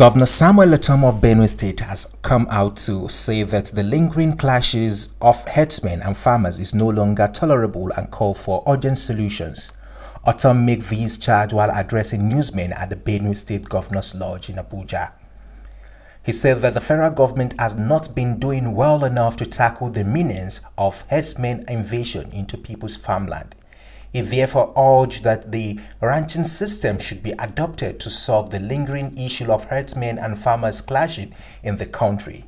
Governor Samuel Ortom of Benue State has come out to say that the lingering clashes of herdsmen and farmers is no longer tolerable and call for urgent solutions. Ortom made these charge while addressing newsmen at the Benue State Governor's Lodge in Abuja. He said that the federal government has not been doing well enough to tackle the menace of herdsmen invasion into people's farmland. He therefore urged that the ranching system should be adopted to solve the lingering issue of herdsmen and farmers clashing in the country.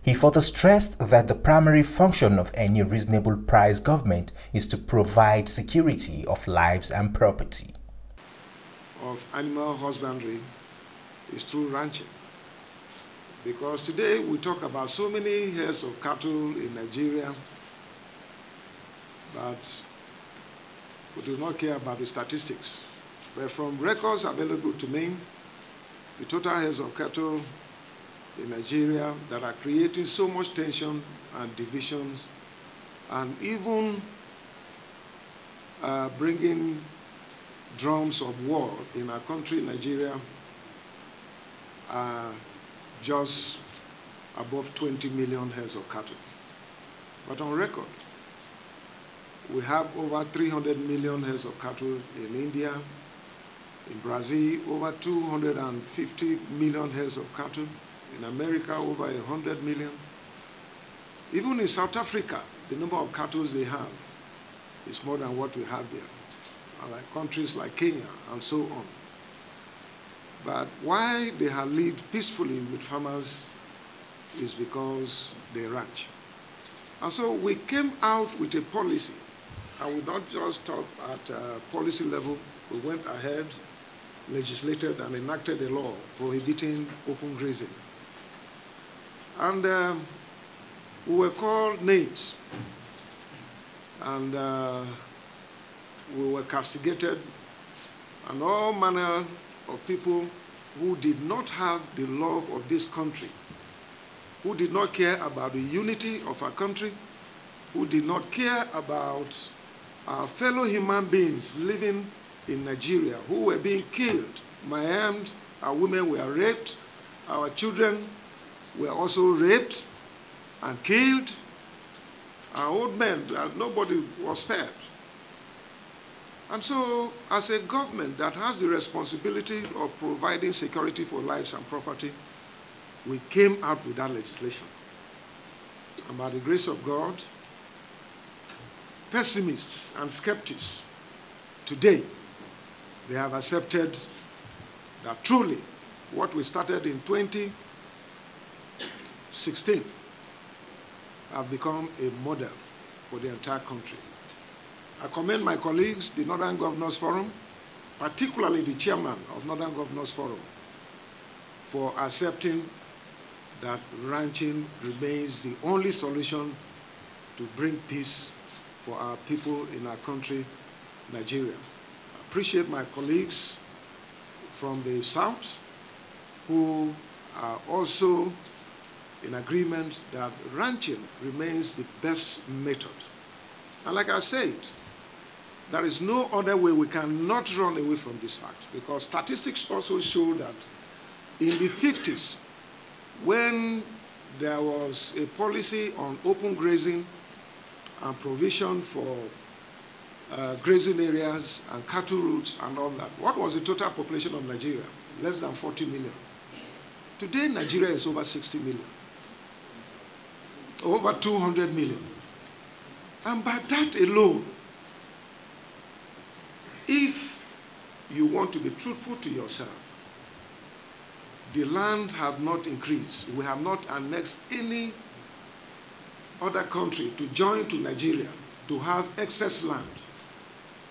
He further stressed that the primary function of any reasonable price government is to provide security of lives and property. Of animal husbandry is through ranching. Because today we talk about so many heads of cattle in Nigeria, but we do not care about the statistics. But from records available to me, the total heads of cattle in Nigeria that are creating so much tension and divisions and even uh, bringing drums of war in our country, Nigeria, are just above 20 million heads of cattle. But on record, we have over 300 million heads of cattle in India, in Brazil, over 250 million heads of cattle, in America, over 100 million. Even in South Africa, the number of cattle they have is more than what we have there, like countries like Kenya and so on. But why they have lived peacefully with farmers is because they ranch. And so we came out with a policy and we not just stop at uh, policy level, we went ahead, legislated and enacted a law prohibiting open grazing. And uh, we were called names. And uh, we were castigated and all manner of people who did not have the love of this country, who did not care about the unity of our country, who did not care about our fellow human beings living in Nigeria who were being killed, maimed, our women were raped, our children were also raped and killed, our old men, uh, nobody was spared. And so, as a government that has the responsibility of providing security for lives and property, we came out with that legislation. And by the grace of God, pessimists and skeptics today, they have accepted that truly what we started in 2016 have become a model for the entire country. I commend my colleagues, the Northern Governors Forum, particularly the chairman of Northern Governors Forum, for accepting that ranching remains the only solution to bring peace for our people in our country, Nigeria. I appreciate my colleagues from the South who are also in agreement that ranching remains the best method. And like I said, there is no other way we cannot run away from this fact because statistics also show that in the 50s, when there was a policy on open grazing and provision for uh, grazing areas and cattle routes and all that. What was the total population of Nigeria? Less than 40 million. Today, Nigeria is over 60 million, over 200 million. And by that alone, if you want to be truthful to yourself, the land have not increased. We have not annexed any other country to join to Nigeria to have excess land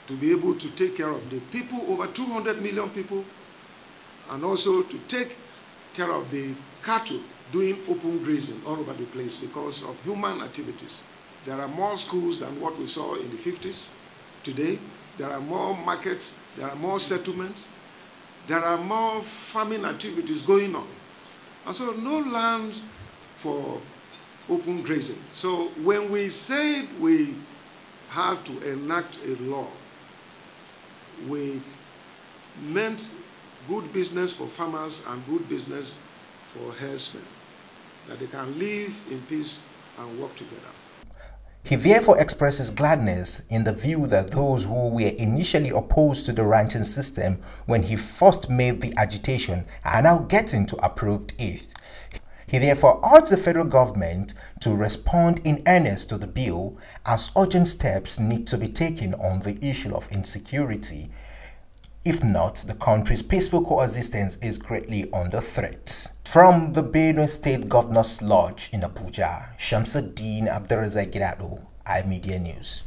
to be able to take care of the people, over 200 million people, and also to take care of the cattle doing open grazing all over the place because of human activities. There are more schools than what we saw in the 50s. Today, there are more markets, there are more settlements, there are more farming activities going on. And so no land for open grazing. So when we said we had to enact a law, we meant good business for farmers and good business for herdsmen, that they can live in peace and work together. He therefore expresses gladness in the view that those who were initially opposed to the ranching system when he first made the agitation are now getting to approved it. He therefore urged the federal government to respond in earnest to the bill as urgent steps need to be taken on the issue of insecurity. If not, the country's peaceful coexistence is greatly under threat. From the Benue State Governor's Lodge in Abuja, Shamsuddin Abdurazak Girado, iMedia News.